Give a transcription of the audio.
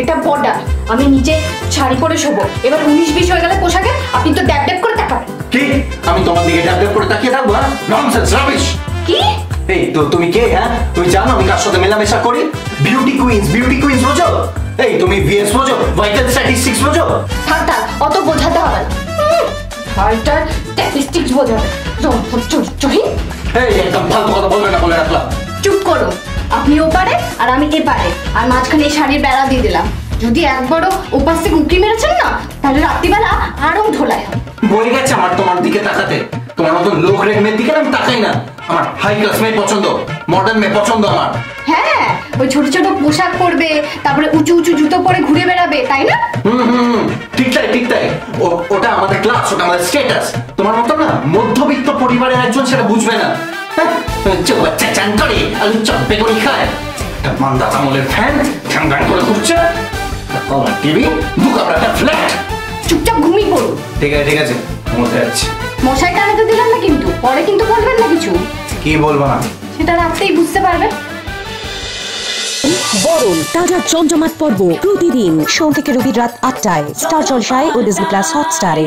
এটা বর্ডার আমি নিচে শাড়ি পরে শোবো এবার উনিশ বিশ হয়ে গেলে পোশাকে আপনি তো ড্যাব ড্যাব করে তাকাবেন কি আমি তোমার দিকে ড্যাব ড্যাব করে তাকিয়ে থাকব হ্যাঁ ননসেন্স রাবিশ কি এই তো তুমি কে হ্যাঁ তুমি জানো আমি কার সাথে মেলামেশা করি বিউটি কুইন্স বিউটি কুইন্স বোঝো এই তুমি ভিএস বোঝো ভাইটাল স্ট্যাটিস্টিক্স বোঝো থাক থাক অত বোঝাতে হবে না ভাইটার স্ট্যাটিস্টিক্স বোঝাবে এই একদম ফালতু কথা বলবে না বলে রাখলাম চুপ করো আপনি ওপারে আর আমি এপারে আর মাঝখানে এই শাড়ির বেড়া দিয়ে দিলাম। যদি একবারও ওপাশ থেকে উঁকি মেরেছেন না তাহলে রাত্রিবেলা আরও ঢোলায়। বয়ে গেছে আমার তোমার দিকে তাকাতে। তোমার মতো লোক রেট মেয়ের দিকে আমি তাকাই না। আমার হাই ক্লাস মেয়ে পছন্দ মডার্ন মেয়ে পছন্দ আমার। হ্যাঁ ওই ছোট ছোট পোশাক পরবে তারপরে উঁচু উঁচু জুতো পরে ঘুরে বেড়াবে তাই না? হুম হুম হুম, ঠিক তাই ঠিক তাই। ওটা আমাদের ক্লাস ওটা আমাদের স্ট্যাটাস তোমার মতো না মধ্যবিত্ত পরিবারের একজন সেটা বুঝবে না। হ্যাঁ, চোখ বাচ্চা চান করে আলু চপ বেগুনি খায় মান্দা আমলের ফ্যান ঠ্যাং ঠ্যাং করে ঘুরছে আমার টিভি দু ফ্ল্যাট চুপচাপ ঘুমিয়ে পড়ুন ঠিক আছে ঠিক আছে মধ্যে যাচ্ছে মশাই টানাতে দিলাম না কিন্তু পরে কিন্তু বলবেন না কিছু কি বলব না সেটা রাত্রেই বুঝতে পারবেন বরণ তাজা জমজমাট পর্ব প্রতিদিন সোম থেকে রবি রাত আটটায়। স্টার জলসায় ও ডিজনি প্লাস হটস্টারে।